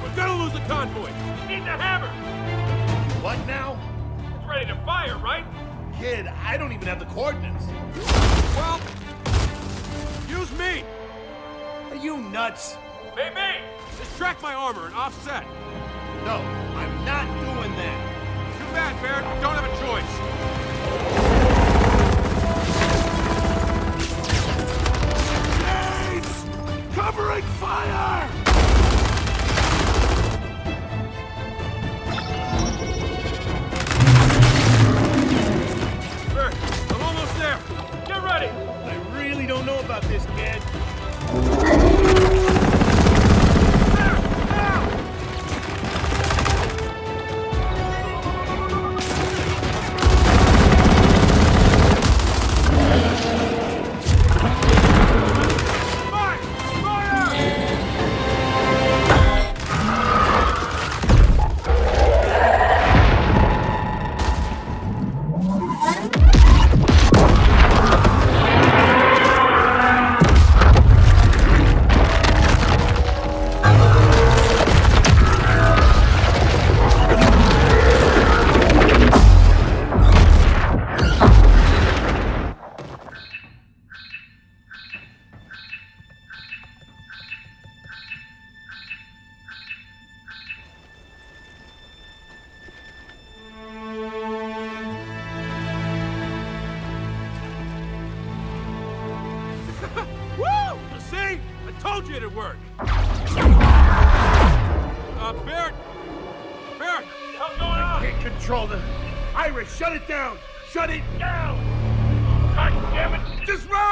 We're gonna lose the convoy! We need the hammer! What now? It's ready to fire, right? Kid, I don't even have the coordinates. Well, use me! Are you nuts? Maybe! Distract my armor and offset! No, I'm not doing that! Too bad, Baird. We don't have a choice. Covering fire! About this, kid. Told you it'd work. Uh, Barrett! Barrett! What's going on? Can't control the... Iris, shut it down! Shut it down! God damn it! Just run!